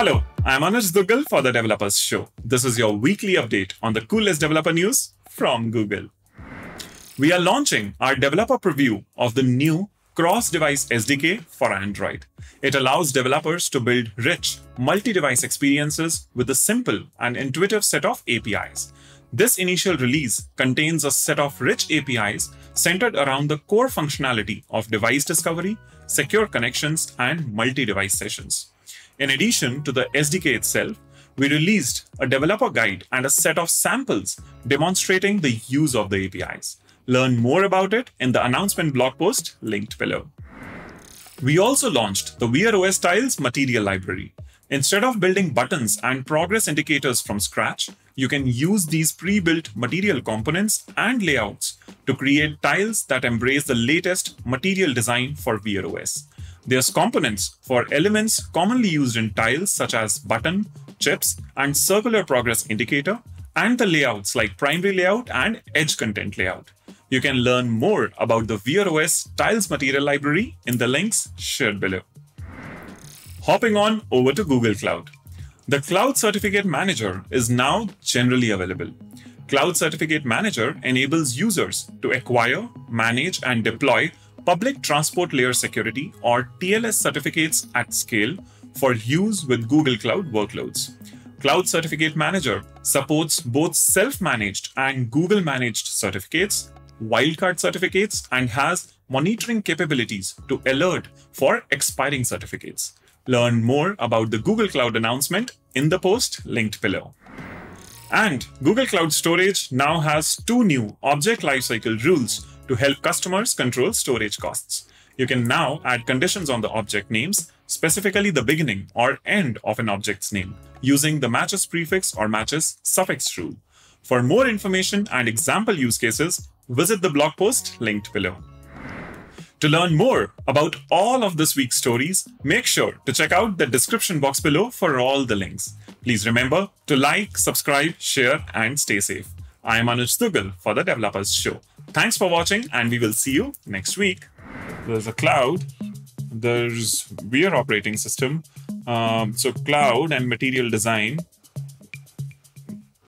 Hello, I'm Anuj Duggal for the Developers Show. This is your weekly update on the coolest developer news from Google. We are launching our developer preview of the new cross-device SDK for Android. It allows developers to build rich, multi-device experiences with a simple and intuitive set of APIs. This initial release contains a set of rich APIs centered around the core functionality of device discovery, secure connections, and multi-device sessions. In addition to the SDK itself, we released a developer guide and a set of samples demonstrating the use of the APIs. Learn more about it in the announcement blog post linked below. We also launched the Wear OS Tiles Material Library. Instead of building buttons and progress indicators from scratch, you can use these pre-built material components and layouts to create tiles that embrace the latest material design for Wear OS. There's components for elements commonly used in tiles such as button, chips, and circular progress indicator, and the layouts like primary layout and edge content layout. You can learn more about the Wear OS Tiles Material Library in the links shared below. Hopping on over to Google Cloud. The Cloud Certificate Manager is now generally available. Cloud Certificate Manager enables users to acquire, manage, and deploy public transport layer security or TLS certificates at scale for use with Google Cloud workloads. Cloud Certificate Manager supports both self-managed and Google-managed certificates, wildcard certificates, and has monitoring capabilities to alert for expiring certificates. Learn more about the Google Cloud announcement in the post linked below. And Google Cloud Storage now has two new object lifecycle rules to help customers control storage costs. You can now add conditions on the object names, specifically the beginning or end of an object's name, using the matches prefix or matches suffix rule. For more information and example use cases, visit the blog post linked below. To learn more about all of this week's stories, make sure to check out the description box below for all the links. Please remember to like, subscribe, share, and stay safe. I am Anuj Duggal for the Developers Show. Thanks for watching, and we will see you next week. There's a cloud, there's Wear operating system. Um, so, cloud and material design